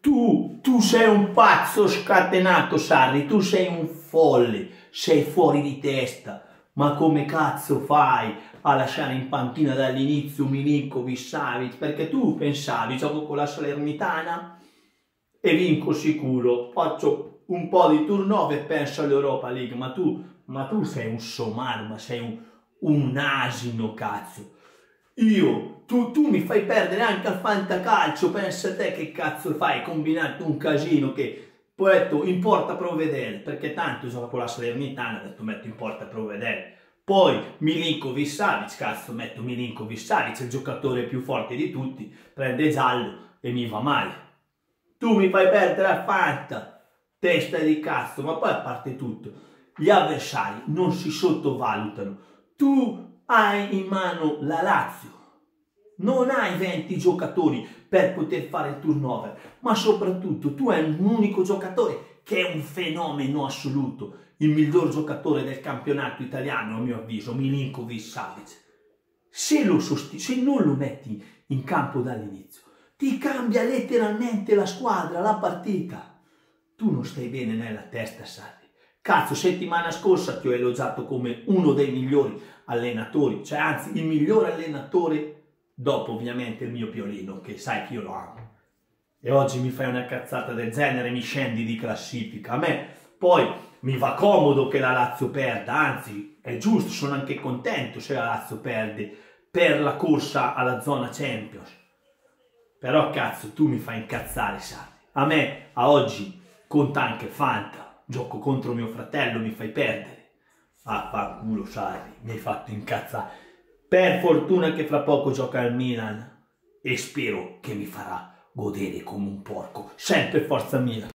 Tu, tu sei un pazzo scatenato, Sarri, tu sei un folle, sei fuori di testa. Ma come cazzo fai a lasciare in panchina dall'inizio Milinkovic Savic? Perché tu pensavi, gioco con la Salernitana e vinco sicuro, faccio un po' di turnover e penso all'Europa League, ma tu, ma tu sei un somaro, ma sei un, un asino, cazzo. Io, tu, tu, mi fai perdere anche al fantacalcio, pensa a te che cazzo fai, combinato un casino che poi ho detto in porta provvedere, perché tanto gioca con la Salernitana, ho detto metto in porta provvedere. Poi Milinkovic Savic, cazzo metto Milinkovic Savic, il giocatore più forte di tutti, prende giallo e mi va male. Tu mi fai perdere al fanta, testa di cazzo, ma poi a parte tutto, gli avversari non si sottovalutano. Tu hai in mano la Lazio, non hai 20 giocatori per poter fare il turnover, ma soprattutto tu hai un unico giocatore che è un fenomeno assoluto, il miglior giocatore del campionato italiano a mio avviso, Milinkovic Savic. Se, lo se non lo metti in campo dall'inizio, ti cambia letteralmente la squadra, la partita. Tu non stai bene nella testa, Sarri. Cazzo, settimana scorsa ti ho elogiato come uno dei migliori allenatori, cioè anzi il miglior allenatore dopo ovviamente il mio Piolino, che sai che io lo amo. E oggi mi fai una cazzata del genere, mi scendi di classifica. A me poi mi va comodo che la Lazio perda, anzi è giusto, sono anche contento se la Lazio perde per la corsa alla zona Champions. Però cazzo, tu mi fai incazzare, Sarri. A me, a oggi, conta anche Fanta. Gioco contro mio fratello, mi fai perdere. Ah, fa culo, Sarri, mi hai fatto incazzare. Per fortuna che fra poco gioca al Milan e spero che mi farà godere come un porco. Sempre forza Milan.